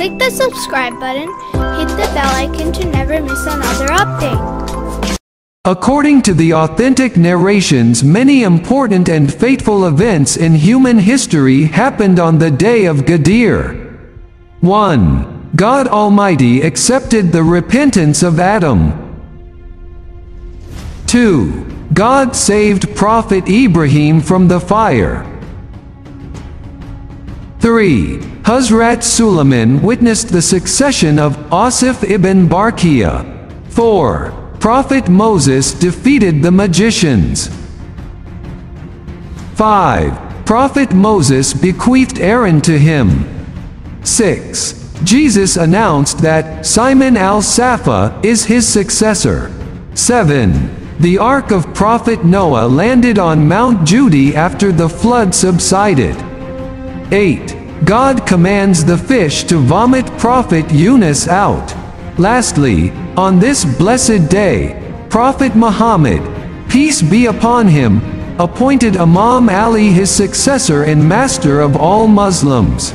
Click the subscribe button, hit the bell icon to never miss another update. According to the authentic narrations many important and fateful events in human history happened on the day of Ghadeer. 1. God Almighty accepted the repentance of Adam. 2. God saved Prophet Ibrahim from the fire. 3. Hazrat Suleiman witnessed the succession of Asif ibn Barkia. 4. Prophet Moses defeated the magicians. 5. Prophet Moses bequeathed Aaron to him. 6. Jesus announced that Simon al-Safa is his successor. 7. The Ark of Prophet Noah landed on Mount Judi after the flood subsided. 8. God commands the fish to vomit Prophet Yunus out. Lastly, on this blessed day, Prophet Muhammad, peace be upon him, appointed Imam Ali his successor and master of all Muslims.